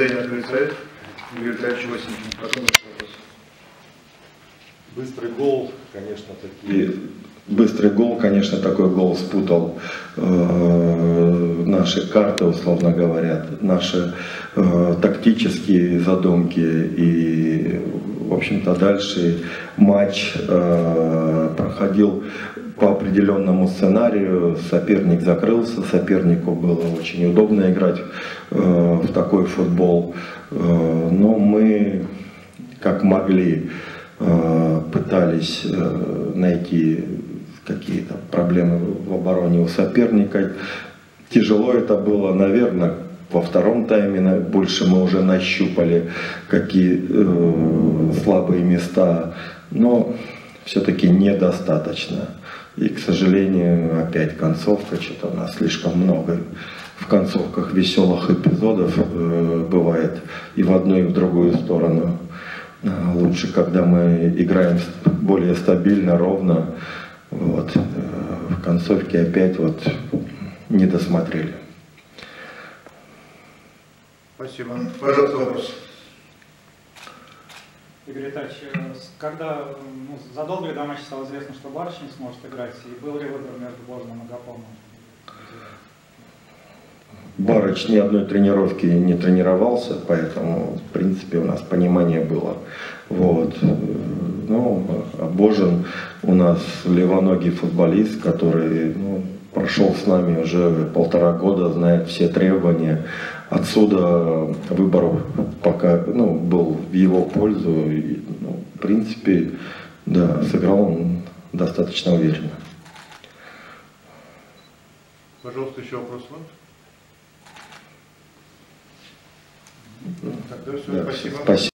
тренер отрицает. Игорь Витальевич Осенькин. Потом вопрос. Быстрый гол, конечно, такие. И быстрый гол, конечно, такой гол спутал э, наши карты, условно говоря, наши э, тактические задумки. И, в общем-то, дальше матч э, проходил по определенному сценарию. Соперник закрылся, сопернику было очень удобно играть э, в такой футбол. Э, но мы, как могли, э, пытались э, найти какие-то проблемы в обороне у соперника. Тяжело это было, наверное, во втором тайме больше мы уже нащупали какие э, слабые места, но все-таки недостаточно. И, к сожалению, опять концовка, что-то у нас слишком много в концовках веселых эпизодов э, бывает и в одну, и в другую сторону. А, Лучше, когда мы играем более стабильно, ровно. Вот. э, В концовке опять вот не досмотрели. Спасибо. Пожалуйста, вопрос. Игорь Витальевич, э, когда ну, задолго до матча стало известно, что Барыч не сможет играть, и был ли выбор между Божным и Гапоном? Барыч ни одной тренировки не тренировался, поэтому, в принципе, у нас понимание было. Вот. Ну, Божин у нас левоногий футболист, который ну, прошел с нами уже полтора года, знает все требования. Отсюда выбор пока ну, был в его пользу. И, ну, в принципе, да, сыграл он достаточно уверенно. Пожалуйста, еще вопрос вам. Тогда все, Да, спасибо. спасибо.